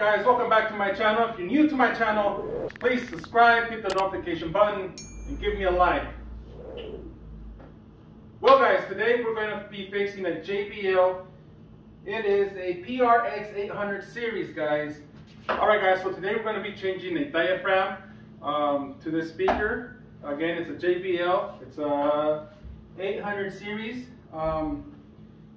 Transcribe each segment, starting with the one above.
guys? Welcome back to my channel. If you're new to my channel, please subscribe, hit the notification button, and give me a like. Well guys, today we're going to be fixing a JBL. It is a PRX 800 series guys. Alright guys, so today we're going to be changing the diaphragm um, to this speaker. Again, it's a JBL. It's a 800 series. Um,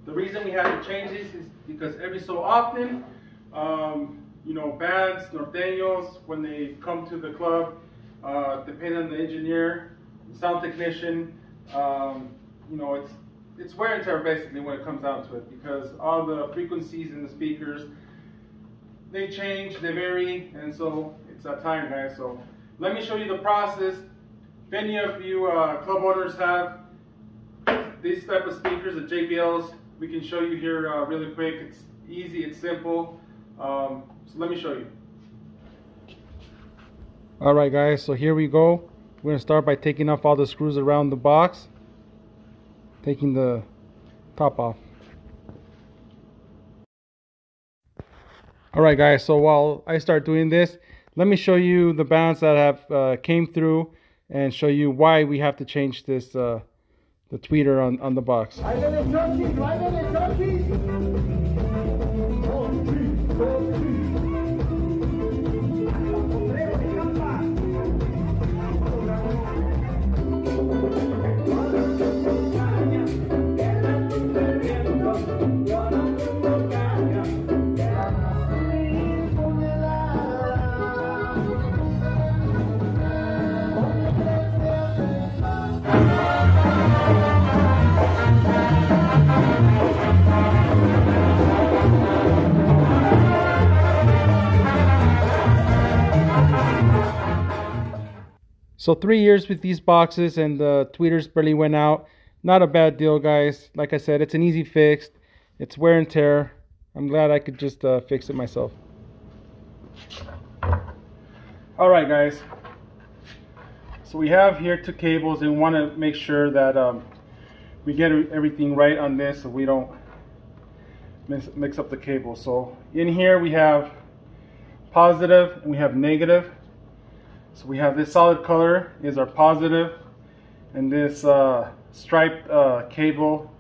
the reason we have to change this is because every so often, um, you know, bands, norteños, when they come to the club, uh, depending on the engineer, sound technician, um, you know, it's it's wear and tear basically when it comes down to it because all the frequencies in the speakers they change, they vary, and so it's a time, guys. So let me show you the process. If any of you uh, club owners have these type of speakers, the JBLs, we can show you here uh, really quick. It's easy, it's simple. Um, so let me show you. All right, guys, so here we go. We're gonna start by taking off all the screws around the box taking the top off. Alright guys, so while I start doing this, let me show you the bands that have uh, came through and show you why we have to change this uh, the tweeter on, on the box. So three years with these boxes and the tweeters barely went out. Not a bad deal, guys. Like I said, it's an easy fix. It's wear and tear. I'm glad I could just uh, fix it myself. All right, guys. So we have here two cables and we want to make sure that um, we get everything right on this so we don't mix, mix up the cable. So in here we have positive and we have negative. So we have this solid color is our positive and this uh, striped uh, cable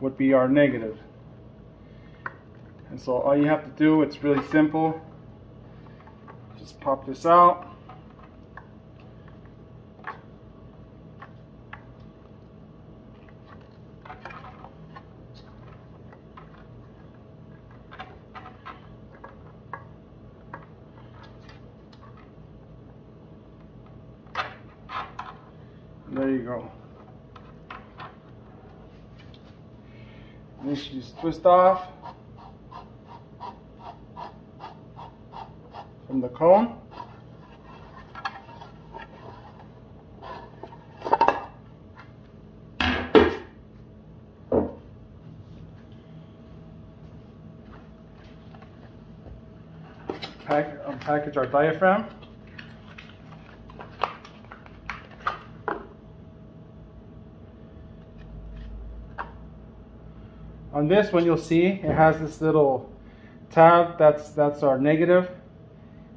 would be our negative. And so all you have to do, it's really simple. Just pop this out. There you go. This you just twist off from the cone. Pack, unpackage our diaphragm. On this one you'll see it has this little tab that's that's our negative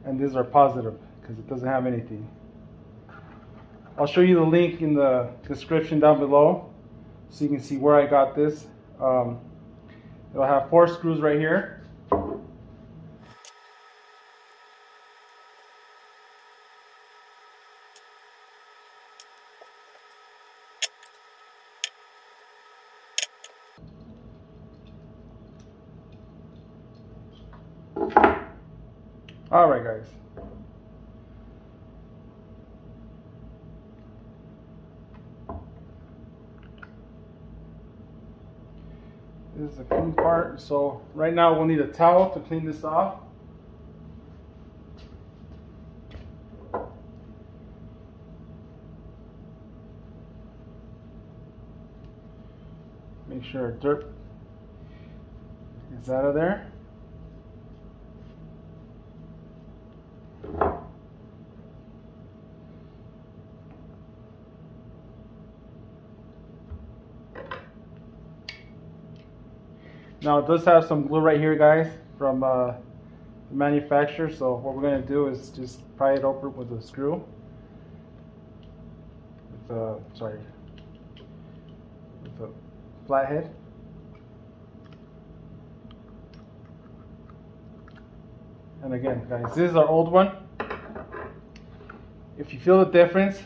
and these are positive because it doesn't have anything. I'll show you the link in the description down below so you can see where I got this. Um, it'll have four screws right here All right, guys. This is the clean part. So right now we'll need a towel to clean this off. Make sure dirt is out of there. Now it does have some glue right here, guys, from uh, the manufacturer. So what we're going to do is just pry it open with a screw. With a, sorry, with a flathead. And again, guys, this is our old one. If you feel the difference,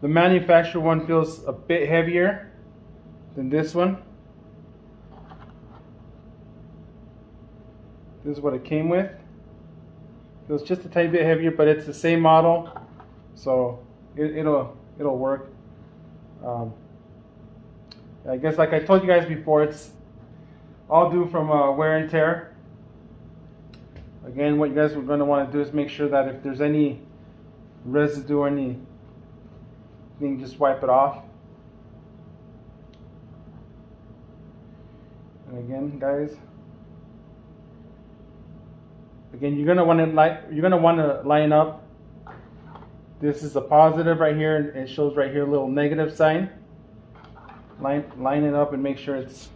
the manufacturer one feels a bit heavier than this one. This is what it came with. It was just a tiny bit heavier, but it's the same model, so it, will it'll work. Um, I guess like I told you guys before, it's all due from uh, wear and tear. Again, what you guys are going to want to do is make sure that if there's any residue or anything, just wipe it off. And again, guys, again, you're gonna want to like you're gonna want to line up. This is a positive right here, and it shows right here a little negative sign. Line line it up and make sure it's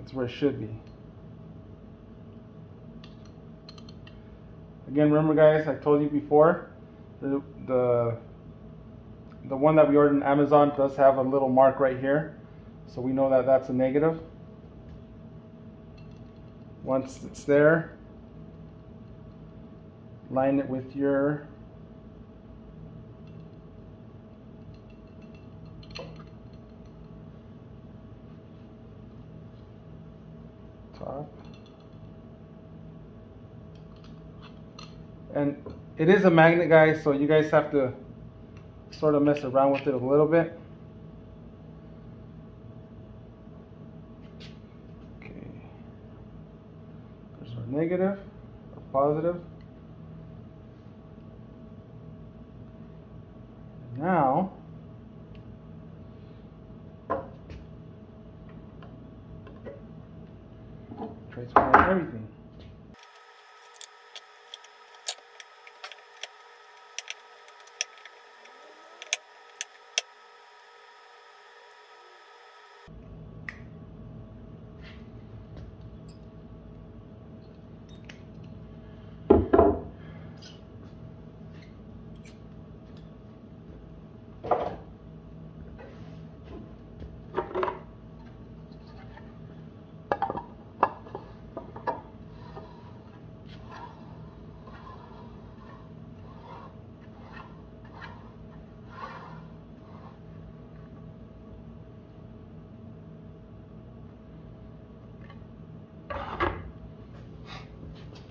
it's where it should be. Again, remember guys, I told you before, the, the, the one that we ordered on Amazon does have a little mark right here. So we know that that's a negative. Once it's there, line it with your top. And it is a magnet, guys, so you guys have to sort of mess around with it a little bit. Okay. There's our negative, or positive. Now, transfer everything.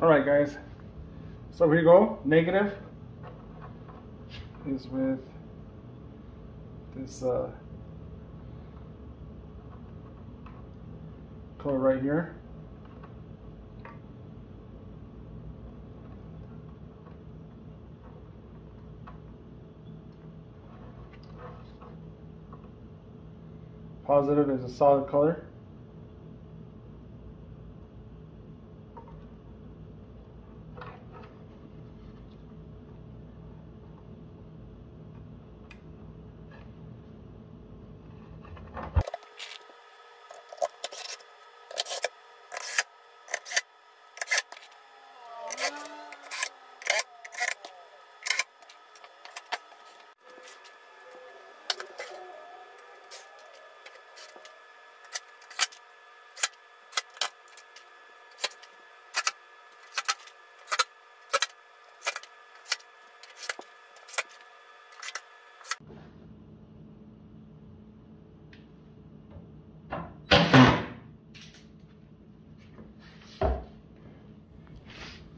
All right, guys. So here you go. Negative is with this uh, color right here. Positive is a solid color.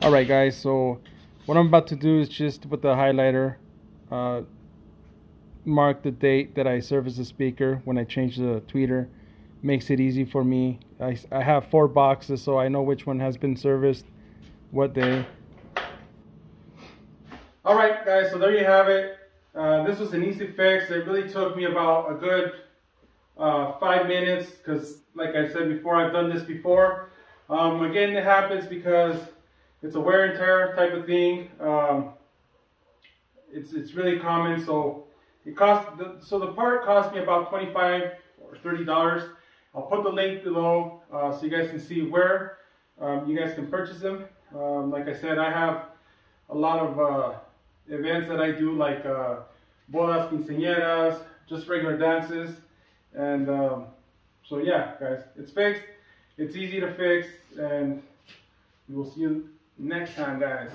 All right guys so what I'm about to do is just with the highlighter uh, mark the date that I service the speaker. When I change the tweeter makes it easy for me. I, I have four boxes so I know which one has been serviced what day. All right guys so there you have it. Uh, this was an easy fix. It really took me about a good uh, five minutes because like I said before I've done this before. Um, again it happens because it's a wear and tear type of thing. Um, it's it's really common. So it cost the, so the part cost me about twenty five or thirty dollars. I'll put the link below uh, so you guys can see where um, you guys can purchase them. Um, like I said, I have a lot of uh, events that I do, like uh, bodas, quinceañeras, just regular dances. And um, so yeah, guys, it's fixed. It's easy to fix, and we will see you next time, guys.